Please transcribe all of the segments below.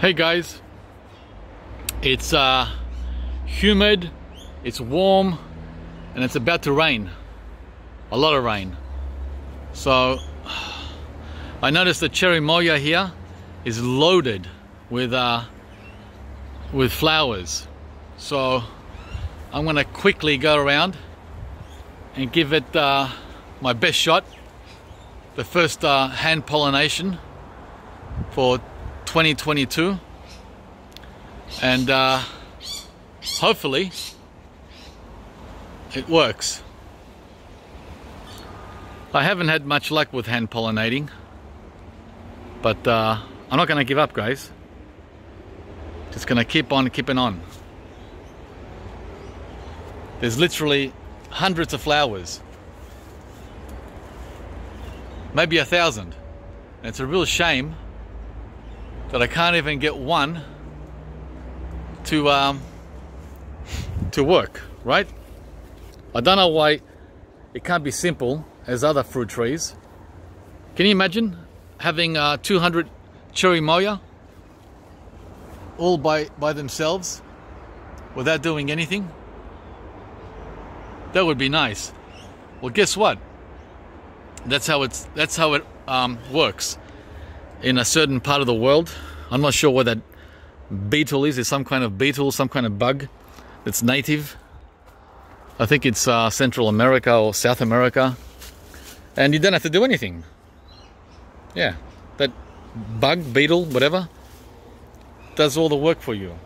Hey guys, it's uh, humid, it's warm, and it's about to rain. A lot of rain. So I noticed the cherimoya here is loaded with uh, with flowers. So I'm gonna quickly go around and give it uh, my best shot. The first uh, hand pollination for 2022 and uh, hopefully it works. I haven't had much luck with hand pollinating but uh, I'm not gonna give up guys. Just gonna keep on keeping on. There's literally hundreds of flowers. Maybe a thousand. And it's a real shame that I can't even get one to um, to work, right? I don't know why it can't be simple as other fruit trees. Can you imagine having uh, 200 cherimoya all by, by themselves without doing anything? That would be nice. Well, guess what? That's how it's that's how it um, works in a certain part of the world. I'm not sure what that beetle is. It's some kind of beetle, some kind of bug that's native. I think it's uh, Central America or South America. And you don't have to do anything. Yeah, that bug, beetle, whatever, does all the work for you.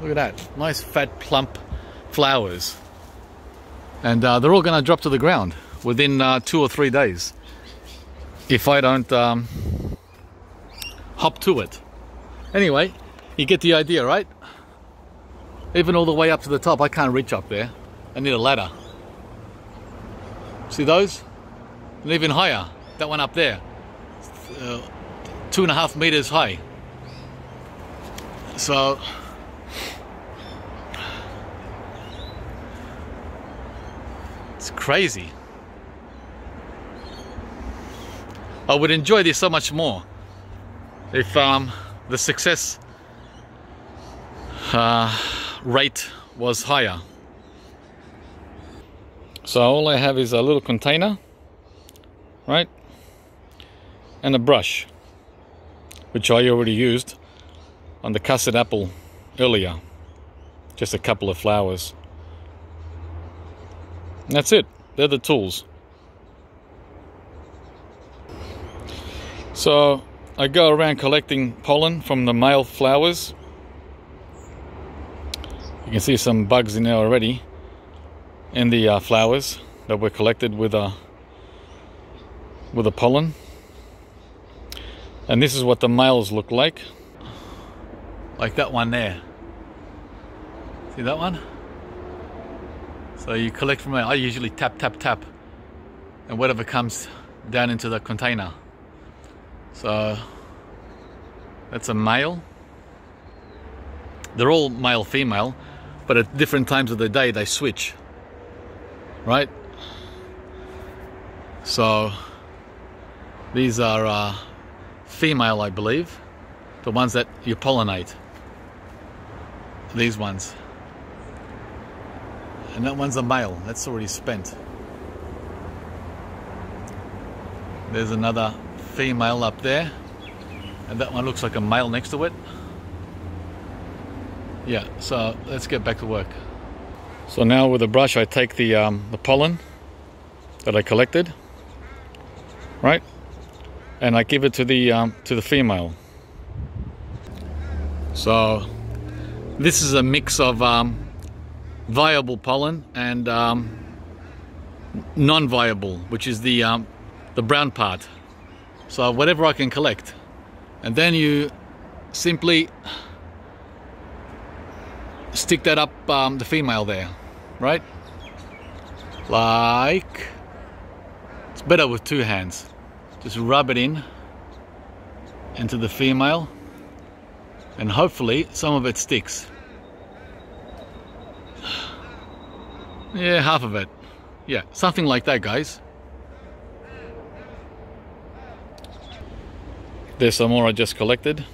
Look at that. Nice fat plump flowers. And uh, they're all to drop to the ground within uh, two or three days if I don't um, hop to it. Anyway, you get the idea, right? Even all the way up to the top, I can't reach up there. I need a ladder. See those? And even higher, that one up there. Uh, two and a half meters high. So, it's crazy. I would enjoy this so much more if um, the success uh, rate was higher. So all I have is a little container, right? And a brush, which I already used on the custard apple earlier. Just a couple of flowers. And that's it. They're the tools. So I go around collecting pollen from the male flowers. You can see some bugs in there already in the uh, flowers that were collected with a uh, with the pollen. And this is what the males look like. Like that one there. See that one? So you collect from there. I usually tap, tap, tap. And whatever comes down into the container. So that's a male. They're all male female, but at different times of the day they switch. Right? So these are uh, female, I believe, the ones that you pollinate. These ones. And that one's a male, that's already spent. There's another female up there. And that one looks like a male next to it. Yeah so let's get back to work. So now with a brush I take the um, the pollen that I collected right? And I give it to the um, to the female. So this is a mix of um, viable pollen and um, non-viable which is the um, the brown part so whatever I can collect. And then you simply stick that up um, the female there, right? Like, it's better with two hands. Just rub it in into the female and hopefully some of it sticks. Yeah, half of it. Yeah, something like that, guys. There's some more I just collected.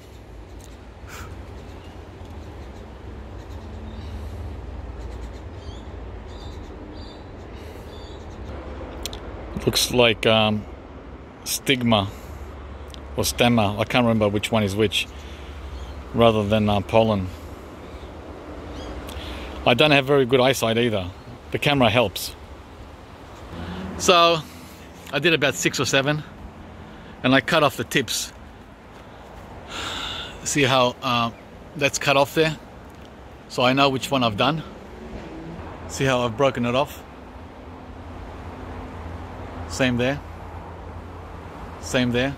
Looks like um, stigma or stemma. I can't remember which one is which, rather than uh, pollen. I don't have very good eyesight either. The camera helps. So I did about six or seven and I cut off the tips. See how uh, that's cut off there? So I know which one I've done. See how I've broken it off? Same there. Same there.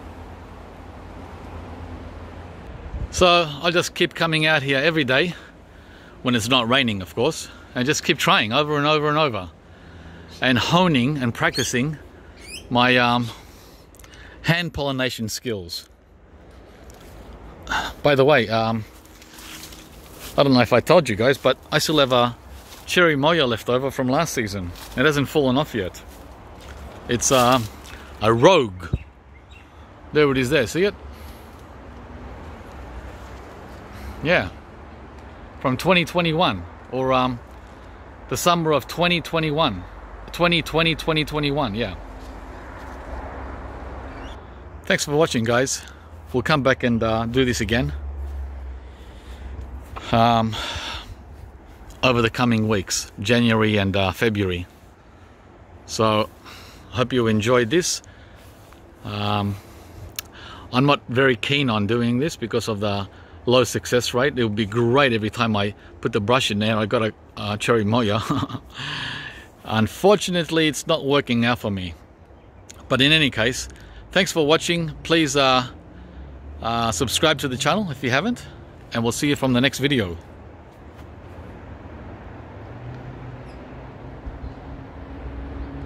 So I'll just keep coming out here every day when it's not raining, of course, and just keep trying over and over and over and honing and practicing my um, hand pollination skills. By the way, um, I don't know if I told you guys, but I still have a cherimoya left over from last season. It hasn't fallen off yet. It's uh, a rogue. There it is there, see it? Yeah. From 2021 or um, the summer of 2021. 2020, 2021, yeah. Thanks for watching, guys. We'll come back and uh, do this again um, over the coming weeks, January and uh, February. So, I hope you enjoyed this. Um, I'm not very keen on doing this because of the low success rate. It would be great every time I put the brush in there. I got a, a cherimoya. Unfortunately, it's not working out for me. But in any case, thanks for watching. Please uh, uh, subscribe to the channel if you haven't. And we'll see you from the next video.